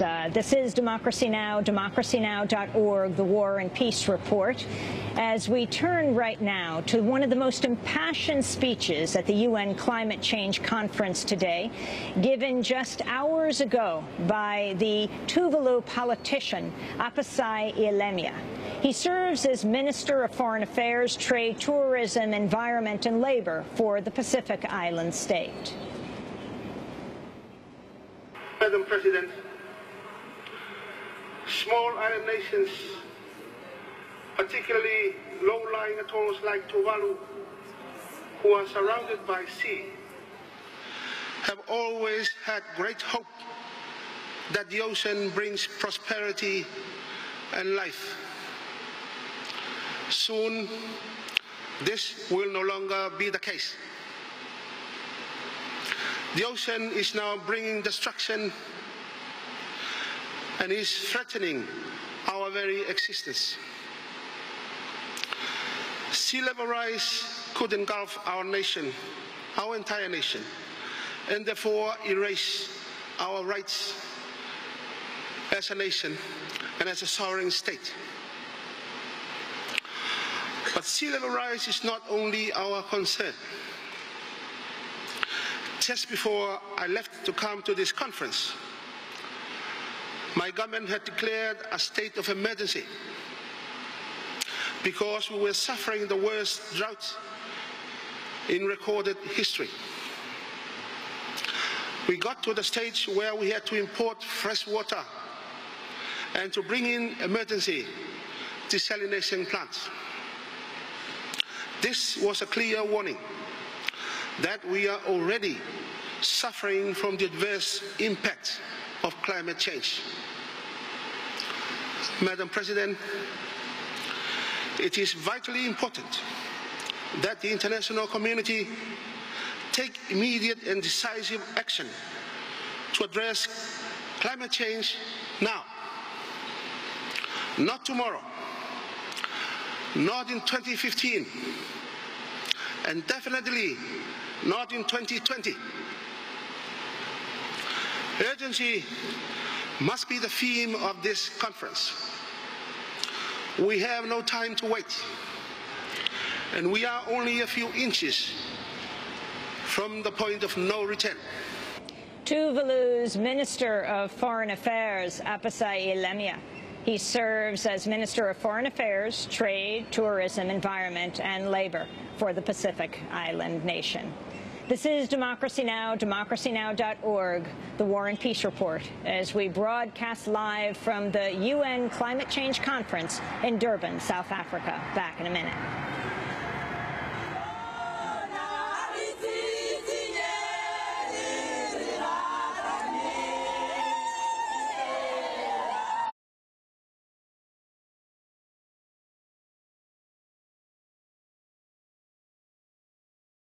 Uh, this is Democracy Now!, democracynow.org, the War and Peace Report. As we turn right now to one of the most impassioned speeches at the UN Climate Change Conference today, given just hours ago by the Tuvalu politician Apisai Ielemia. He serves as Minister of Foreign Affairs, Trade, Tourism, Environment and Labor for the Pacific Island state. Madam President, small island nations, particularly low-lying atolls like Tuvalu, who are surrounded by sea, have always had great hope that the ocean brings prosperity and life. Soon, this will no longer be the case. The ocean is now bringing destruction and is threatening our very existence. Sea level rise could engulf our nation, our entire nation, and therefore erase our rights as a nation and as a sovereign state. But sea level rise is not only our concern. Just before I left to come to this conference, my government had declared a state of emergency because we were suffering the worst drought in recorded history. We got to the stage where we had to import fresh water and to bring in emergency desalination plants. This was a clear warning that we are already suffering from the adverse impact of climate change. Madam President, it is vitally important that the international community take immediate and decisive action to address climate change now, not tomorrow, not in 2015, and definitely not in 2020. Urgency must be the theme of this conference. We have no time to wait, and we are only a few inches from the point of no return. Tuvalu's Minister of Foreign Affairs, Apisai Ielemia. He serves as Minister of Foreign Affairs, Trade, Tourism, Environment and Labor for the Pacific Island nation. This is Democracy Now!, democracynow.org, the War and Peace Report, as we broadcast live from the UN Climate Change Conference in Durban, South Africa. Back in a minute.